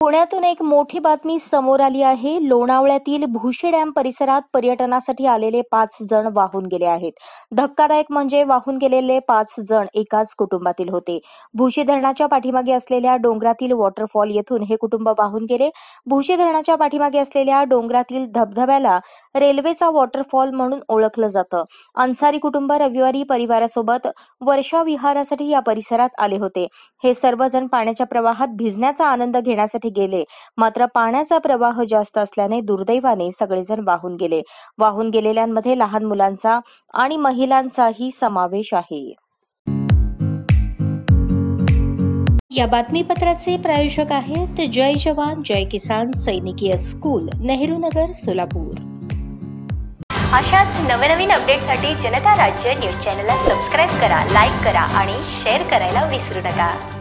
पुण्यातून एक मोठी बातमी समोर आली आहे. लोणावळ्यातील भुशी डॅम परिसरात पर्यटनासाठी आलेले पाच जण वाहून गेले आहेत. धक्कादायक म्हणजे वाहून गेलेले पाच जण एकाच कुटुंबातील होते. भुशी धरणाच्या पाठीमागे असलेल्या डोंगरातील वॉटरफॉल येथून हे कुटुंब वाहून गेले. भुशी धरणाच्या पाठीमागे असलेल्या डोंगरातील धबधब्याला रेल्वेचा वॉटरफॉल म्हणून ओळखलं जातं. अन्सारी कुटुंब रविवारी परिवारासोबत वर्षा विहारासाठी या परिसरात आले होते. हे सर्वजण पाण्याच्या प्रवाहात भिजण्याचा आनंद घेण्यासाठी गेले. मात्र पाण्याचा प्रवाह जास्त असल्याने दुर्दैवाने सगळेजण वाहून गेले. वाहून गेलेल्यांमध्ये लहान मुलांचा आणि महिलांचाही समावेश आहे. या बातमीपत्राचे प्रायोजक आहेत जय जवान जय किसान सैनिकीय स्कूल नेहरू नगर सोलापूर. अशाच नवनवीन अपडेटसाठी जनता राज्य न्यूज चॅनलला सबस्क्राईब करा लाईक करा आणि शेअर करायला विसरू नका.